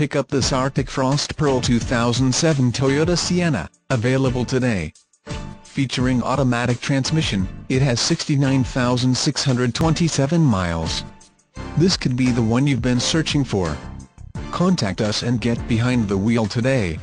pick up this Arctic Frost Pearl 2007 Toyota Sienna, available today. Featuring automatic transmission, it has 69,627 miles. This could be the one you've been searching for. Contact us and get behind the wheel today.